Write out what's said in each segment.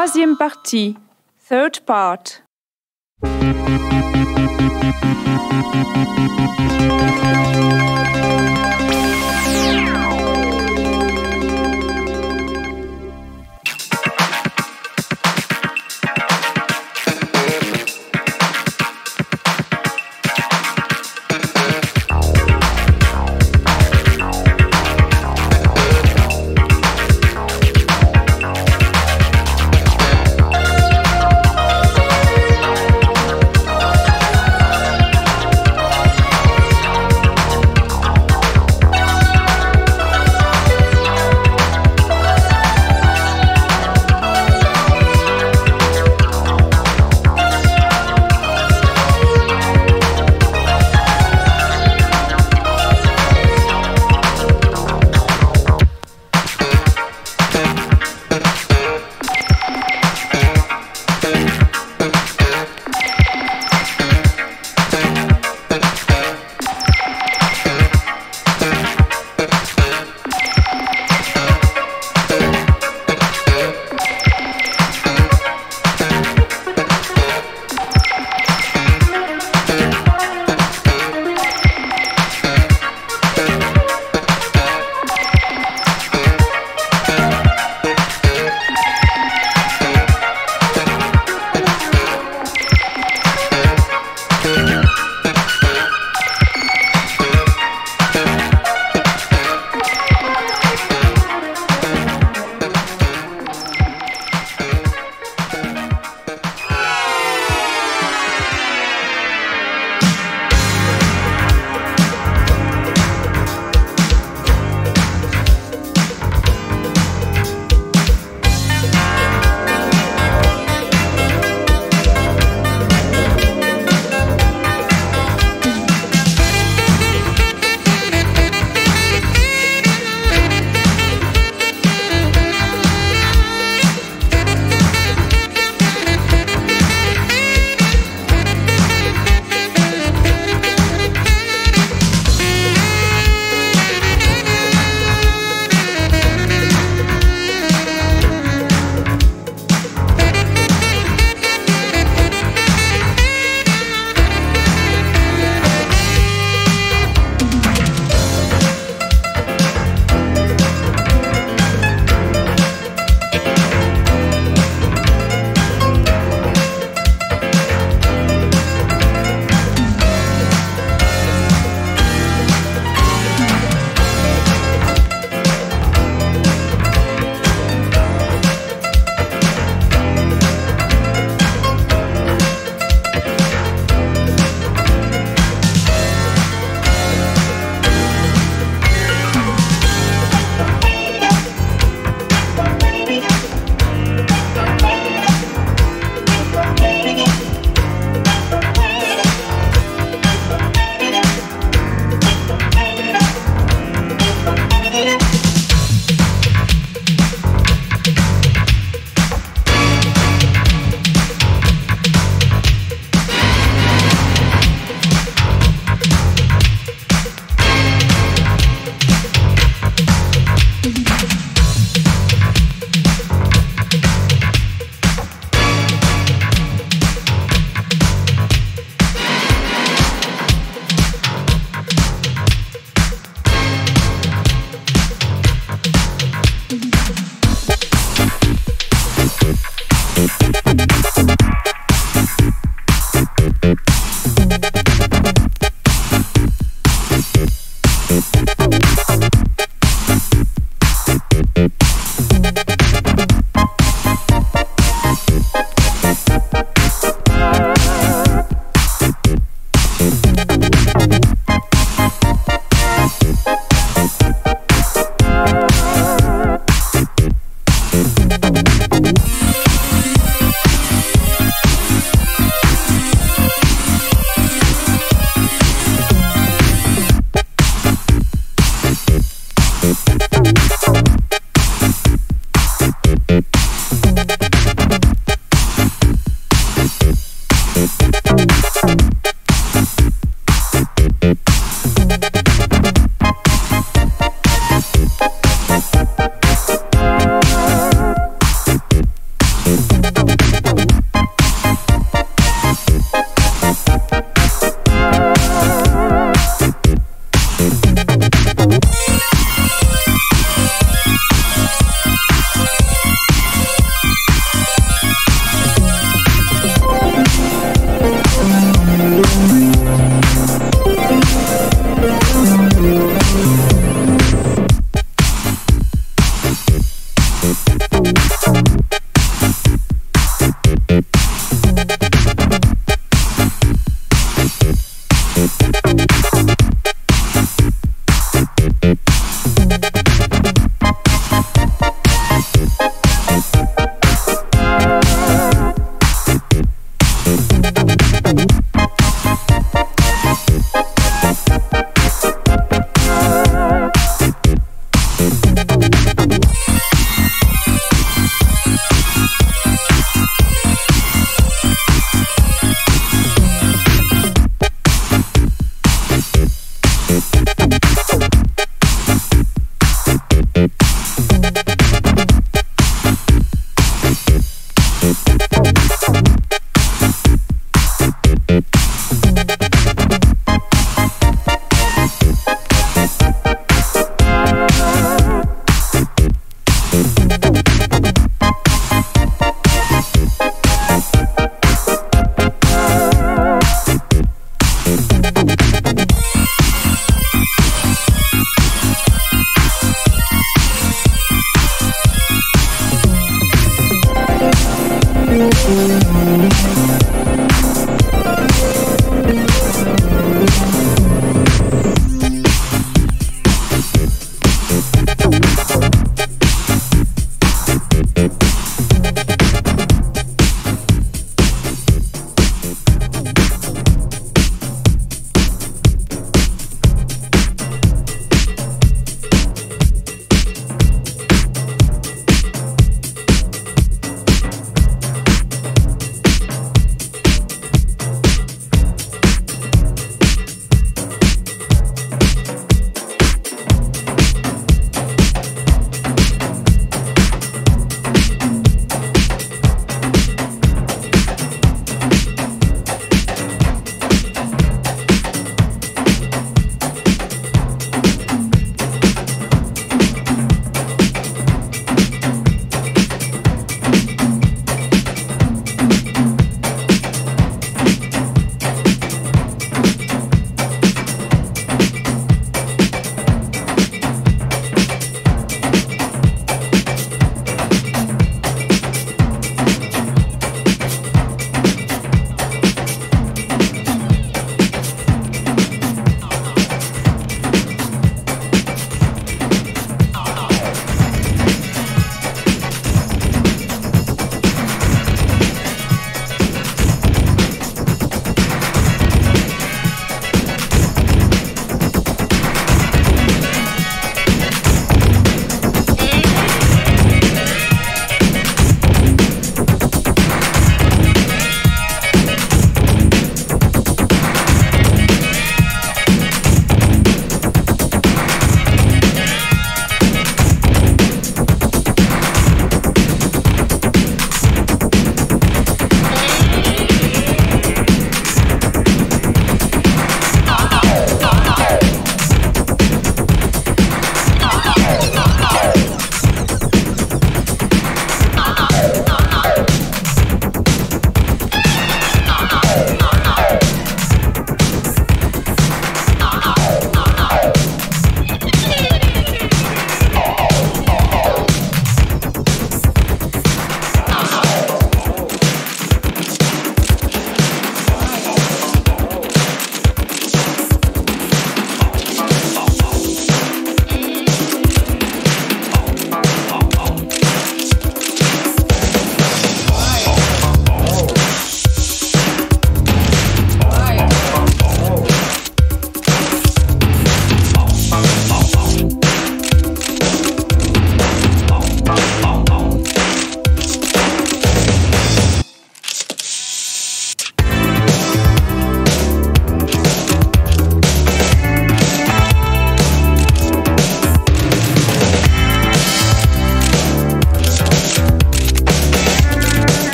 Troisième partie, third part.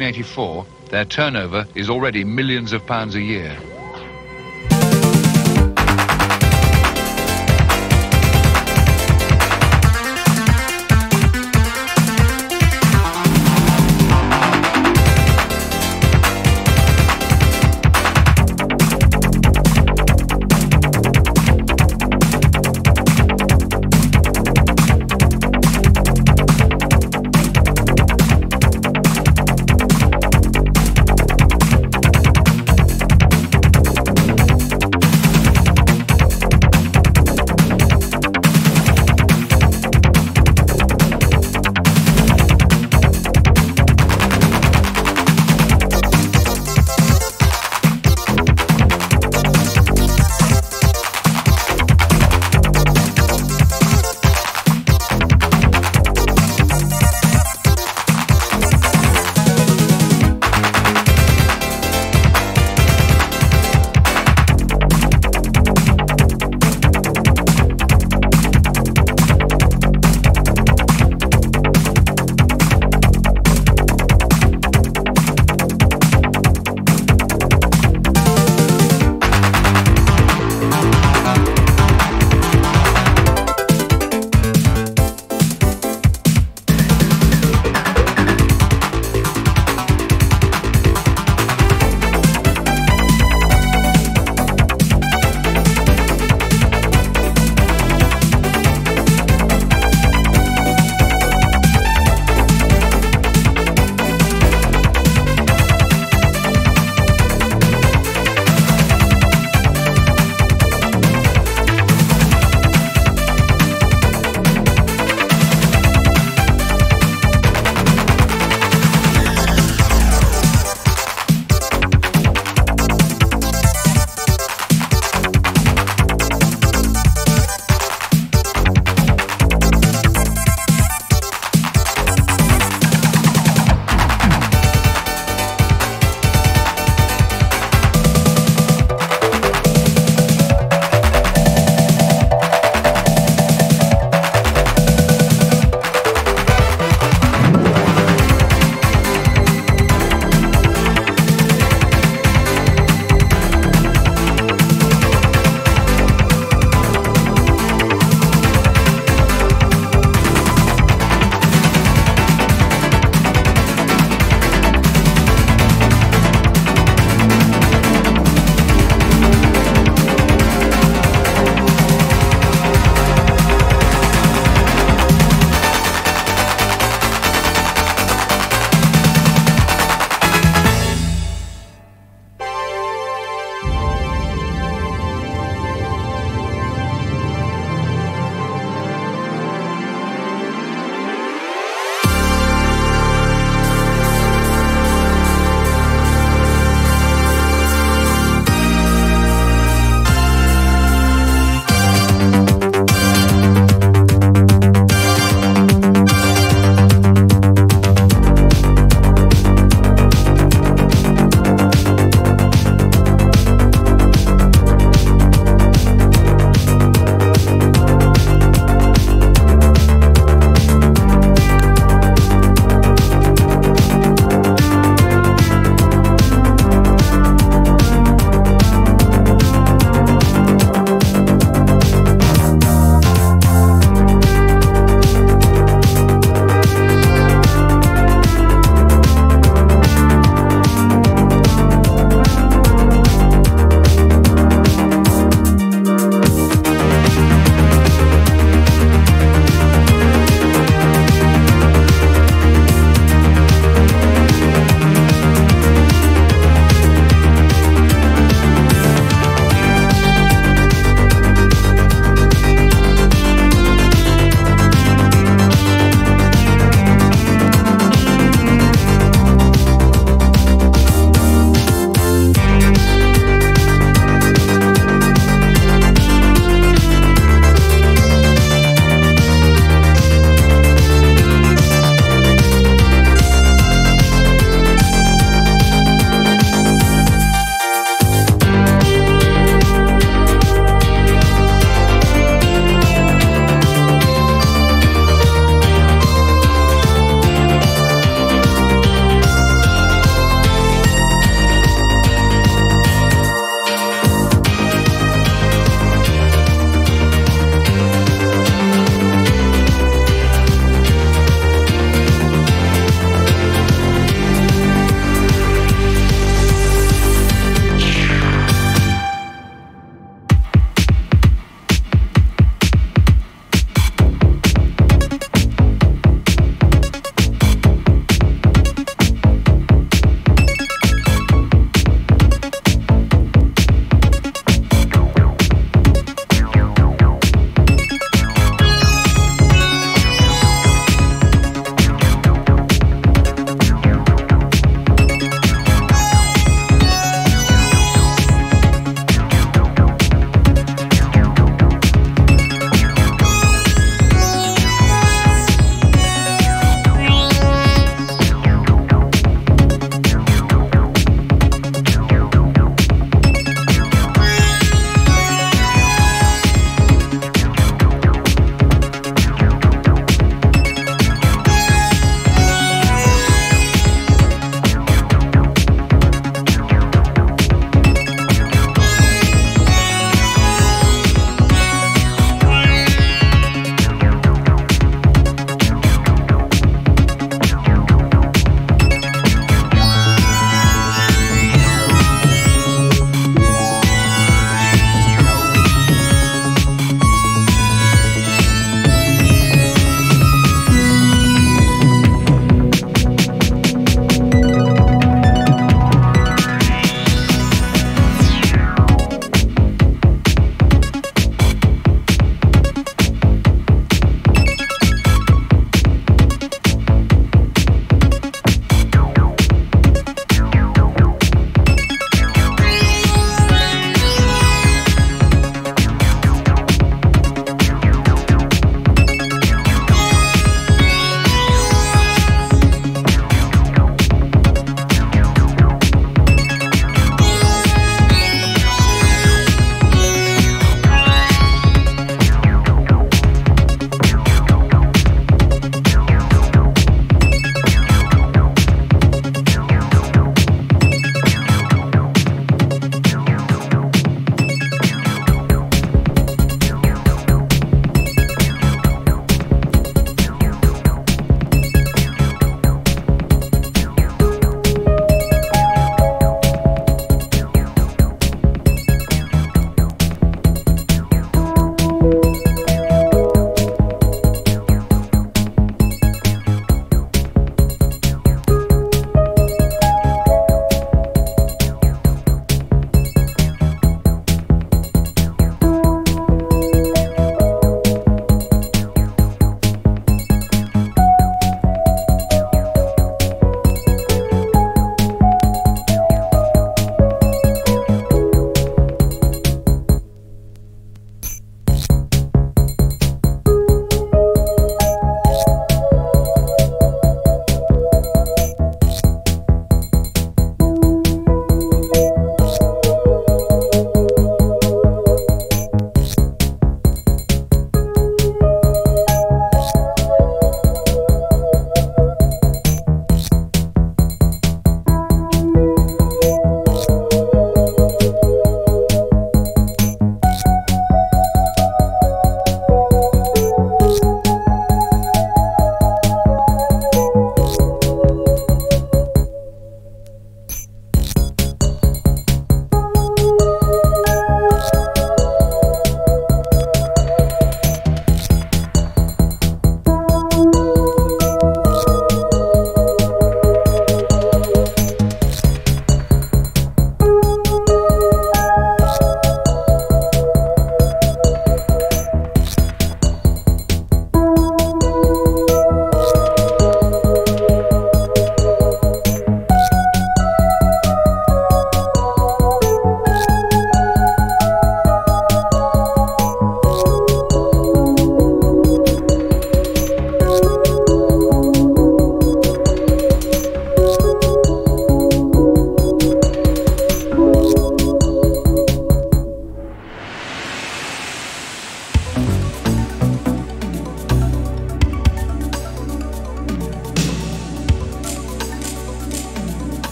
1984, their turnover is already millions of pounds a year.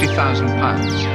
£50,000.